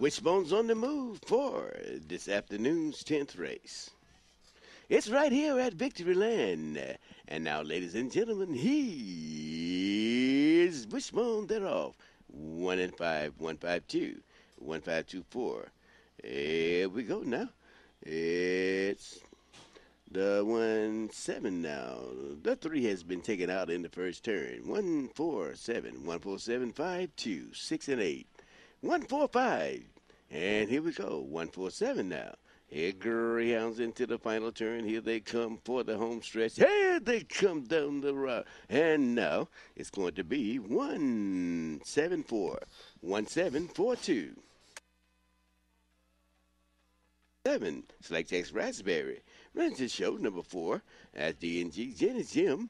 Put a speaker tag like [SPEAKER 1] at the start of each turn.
[SPEAKER 1] Wishbone's on the move for this afternoon's 10th race. It's right here at Victory Victoryland. And now, ladies and gentlemen, here's Wishbone. They're off. One and five, one five two, one five two four. Here we go now. It's the one seven now. The three has been taken out in the first turn. One four seven, one four seven five two, six and eight. One four five. And here we go. One four seven now. Here Greyhounds into the final turn. Here they come for the home stretch. Here they come down the road. And now it's going to be one seven four. One seven four two. Seven. Select X Raspberry. Runs the show number four at DNG Jenny Jim.